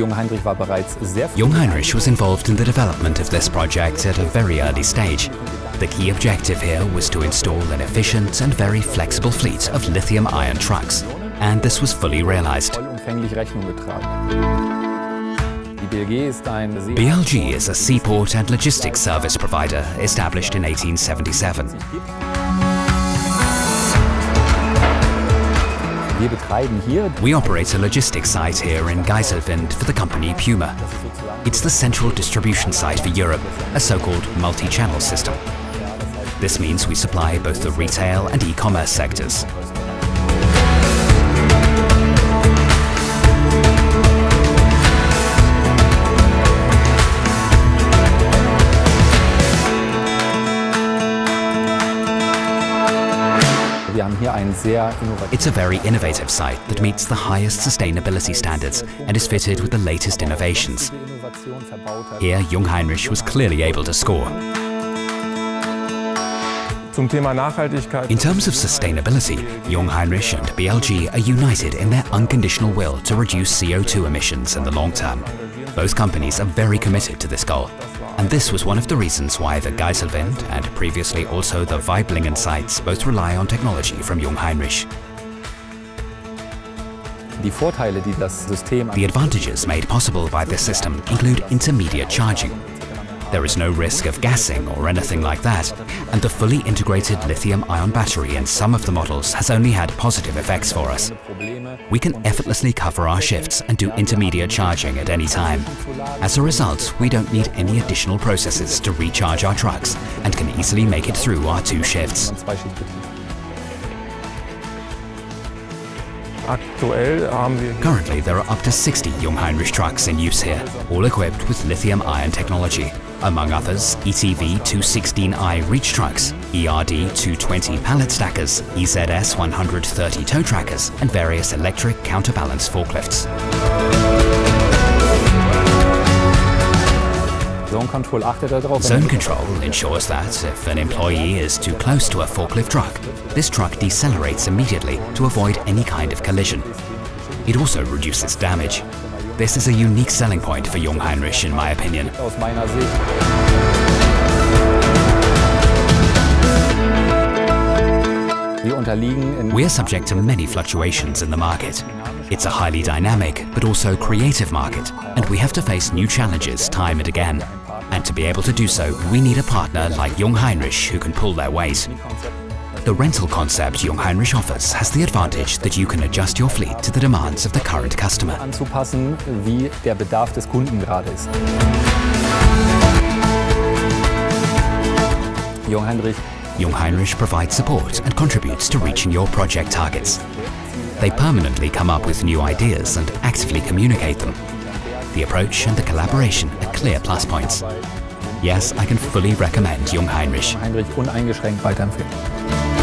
Jungheinrich war bereits sehr Jungheinrich was involved in the development of this project at a very early stage. The key objective here was to install an efficient and very flexible fleet of lithium-ion trucks, and this was fully realized. vollumfänglich Rechnung getragen. Die BLG ist ein sehr BLG is a seaport and logistics service provider established in 1877. We operate a logistics site here in Geiselwind for the company Puma. It's the central distribution site for Europe, a so-called multi-channel system. This means we supply both the retail and e-commerce sectors. It's a very innovative site that meets the highest sustainability standards and is fitted with the latest innovations. Innovation verbaut hat. Here, Jungheinrich was clearly able to score. Zum Thema Nachhaltigkeit. In terms of sustainability, Jungheinrich and BLG are united in their unconditional will to reduce CO2 emissions in the long term. Both companies are very committed to this goal. And this was one of the reasons why the Geiselwind and previously also the Waiblingen sites both rely on technology from Jungheinrich. Die Vorteile, die das System The advantages made possible by this system include intermediate charging. There is no risk of gassing or anything like that, and the fully integrated lithium-ion battery in some of the models has only had positive effects for us. We can effortlessly cover our shifts and do intermediate charging at any time. As a result, we don't need any additional processes to recharge our trucks and can easily make it through our two shifts. Currently, there are up to 60 Jungheinrich trucks in use here, all equipped with lithium-ion technology. Among others, ETV 216i reach trucks, ERD 220 pallet stackers, EZS 130 tow tractors, and various electric counterbalance forklifts. Zone Control ensures that if an employee is too close to a forklift truck, this truck decelerates immediately to avoid any kind of collision. It also reduces damage. This is a unique selling point for Jungheinrich in my opinion. aus meiner Sicht. Wir unterliegen in We are subject to many fluctuations in the market. It's a highly dynamic but also creative market, and we have to face new challenges time and again. And to be able to do so, we need a partner like Jungheinrich who can pull their weight. The rental concept Jungheinrich offers has the advantage that you can adjust your fleet to the demands of the current customer. anzupassen, wie der Bedarf des Kunden gerade ist. Jungheinrich Jungheinrich provides support and contributes to reaching your project targets. They permanently come up with new ideas and actively communicate them. The approach and the collaboration are clear plus points. Yes, I can fully recommend Jungheinrich. Heinrich uneingeschränkt weiterempfehlen.